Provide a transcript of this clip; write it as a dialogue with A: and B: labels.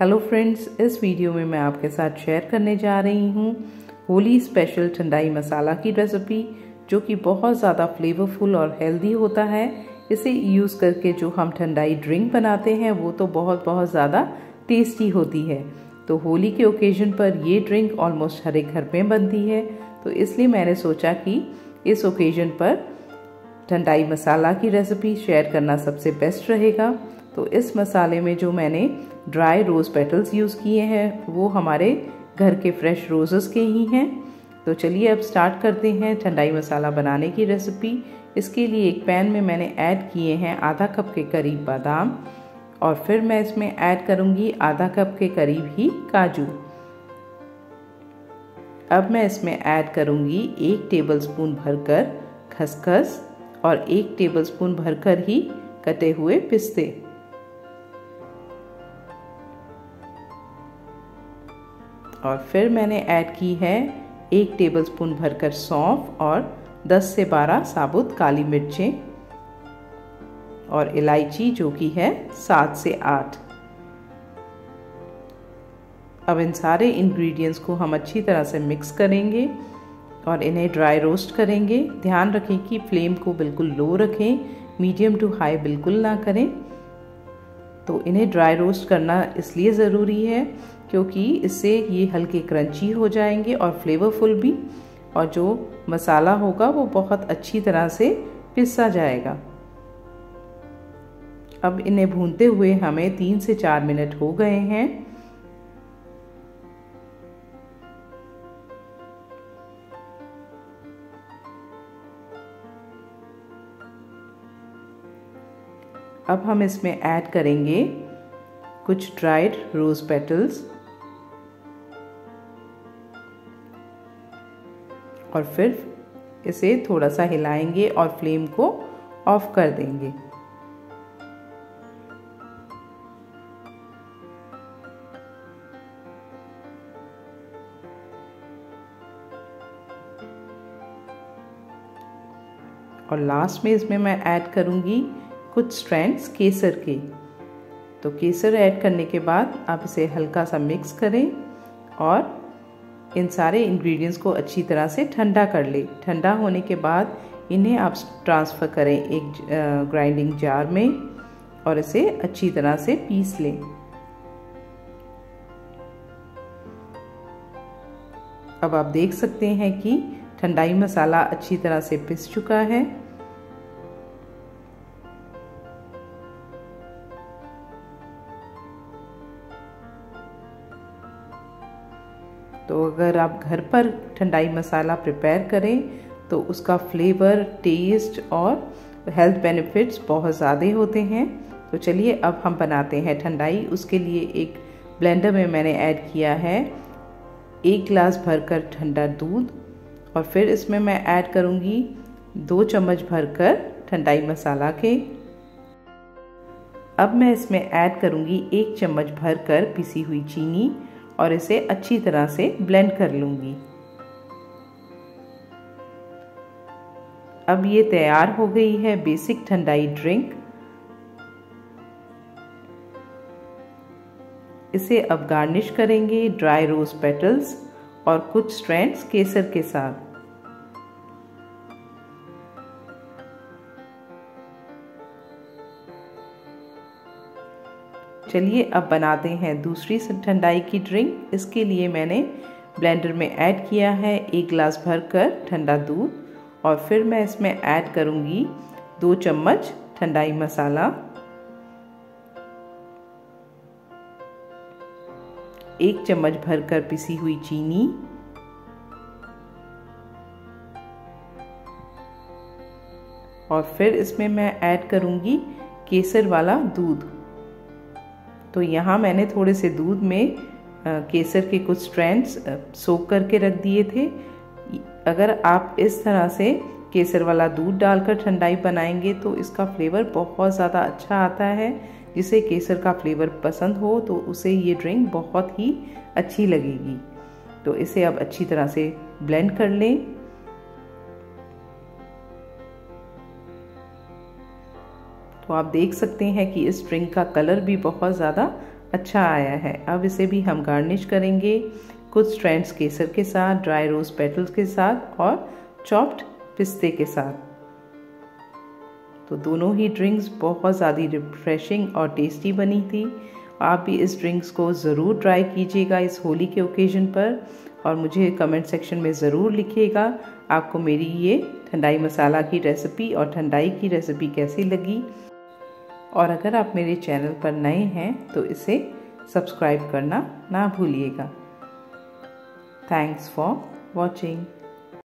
A: Hello friends इस video में मैं आपके साथ शेयर करने जा रही हूँ होली स्पेशल ठंडाई मसाला की रेसिपी जो कि बहुत ज़्यादा फ्लेवरफुल और हेल्दी होता है। इसे यूज़ करके जो हम ठंडाई ड्रिंक बनाते हैं, वो तो बहुत बहुत ज़्यादा टेस्टी होती है। तो होली के ओकेजन पर ये ड्रिंक ऑलमोस्ट हर एक घर में बनती है। तो इसलिए मैंने सोचा कि इस ओकेजन पर ठंडाई मसाला की रेसिपी शेयर करना सबसे बेस्ट रहेगा। तो इस मसाले में जो मैंने ड्राई रोज़ पेटल्स यूज़ किए हैं, वो हमारे घर के फ्रेश रोज़ेस के ही हैं। तो चलिए अब स्टार्ट करते हैं ठंडाई मसाला बनाने की रेसिपी इसके लिए एक पैन में मैंने ऐड किए हैं आधा कप के करीब बादाम और फिर मैं इसमें ऐड करूँगी आधा कप के करीब ही काजू। अब मैं इसमें ऐड करूँगी एक टेबलस्पून भरकर खसखस और एक टेबलस्पून भरकर ही कटे हुए पिस्ते। और फिर मैंने ऐड की है एक टेबलस्पून भरकर सौंफ और 10 से 12 साबुत काली मिर्चें और इलायची जो कि है सात से आठ। अब इन सारे इंग्रेडिएंट्स को हम अच्छी तरह से मिक्स करेंगे और इन्हें ड्राई रोस्ट करेंगे। ध्यान रखें कि फ्लेम को बिल्कुल लो रखें मीडियम टू हाई बिल्कुल ना करें। तो इन्हें ड्राई रोस्ट करना इसलिए ज़रूरी है क्योंकि इससे ये हल्के क्रंची हो जाएँगे और फ्लेवरफुल भी। और जो मसाला होगा वो बहुत अच्छी तरह से पिसा जाएगा। अब इन्हें भूनते हुए हमें तीन से चार मिनट हो गए हैं। अब हम इसमें ऐड करेंगे कुछ ड्राइड रोज़ पेटल्स और फिर इसे थोड़ा सा हिलाएँगे और फ्लेम को ऑफ़ कर देंगे। और लास्ट में इसमें मैं ऐड करूँगी कुछ स्ट्रैंड्स केसर के। तो केसर ऐड करने के बाद आप इसे हल्का सा मिक्स करें और इन सारे इंग्रेडिएंट्स को अच्छी तरह से ठंडा कर ले। ठंडा होने के बाद इन्हें आप ट्रांसफ़र करें एक ग्राइंडिंग जार में और इसे अच्छी तरह से पीस लें। अब आप देख सकते हैं कि ठंडाई मसाला अच्छी तरह से पिस चुका है। तो अगर आप घर पर ठंडाई मसाला प्रिपेयर करें तो उसका फ्लेवर टेस्ट और हेल्थ बेनिफिट्स बहुत ज़्यादा होते हैं। तो चलिए अब हम बनाते हैं ठंडाई। उसके लिए एक ब्लेंडर में मैंने ऐड किया है एक गिलास भरकर ठंडा दूध और फिर इसमें मैं ऐड करूँगी दो चम्मच भरकर ठंडाई मसाला के। अब मैं इसमें ऐड करूँगी एक चम्मच भरकर पिसी हुई चीनी और इसे अच्छी तरह से ब्लेंड कर लूँगी। अब ये तैयार हो गई है बेसिक ठंडाई ड्रिंक इसे अब गार्निश करेंगे ड्राई रोज पेटल्स और कुछ स्ट्रैंड्स केसर के साथ। चलिए अब बनाते हैं दूसरी ठंडाई की ड्रिंक। इसके लिए मैंने ब्लेंडर में ऐड किया है एक गिलास भरकर ठंडा दूध और फिर मैं इसमें ऐड करूँगी दो चम्मच ठंडाई मसाला। एक चम्मच भरकर पिसी हुई चीनी। और फिर इसमें मैं ऐड करूँगी केसर वाला दूध। तो यहाँ मैंने थोड़े से दूध में केसर के कुछ स्ट्रैंड्स सोख करके रख दिए थे। अगर आप इस तरह से केसर वाला दूध डालकर ठंडाई बनाएँगे तो इसका फ्लेवर बहुत ज़्यादा अच्छा आता है। जिसे केसर का फ्लेवर पसंद हो तो उसे ये ड्रिंक बहुत ही अच्छी लगेगी। तो इसे अब अच्छी तरह से ब्लेंड कर लें। तो आप देख सकते हैं कि इस ड्रिंक का कलर भी बहुत ज़्यादा अच्छा आया है। अब इसे भी हम गार्निश करेंगे कुछ स्ट्रैंड्स केसर के साथ ड्राई रोज पेटल्स के साथ और चॉप्ड पिस्ते के साथ। तो दोनों ही ड्रिंक्स बहुत ज़्यादा रिफ्रेशिंग और टेस्टी बनी थी। आप भी इस ड्रिंक्स को ज़रूर ट्राई कीजिएगा इस होली के ओकेजन पर और मुझे कमेंट सेक्शन में ज़रूर लिखिएगा आपको मेरी ये ठंडाई मसाला की रेसिपी और ठंडाई की रेसिपी कैसी लगी। और अगर आप मेरे चैनल पर नए हैं तो इसे सब्सक्राइब करना ना भूलिएगा। Thanks for watching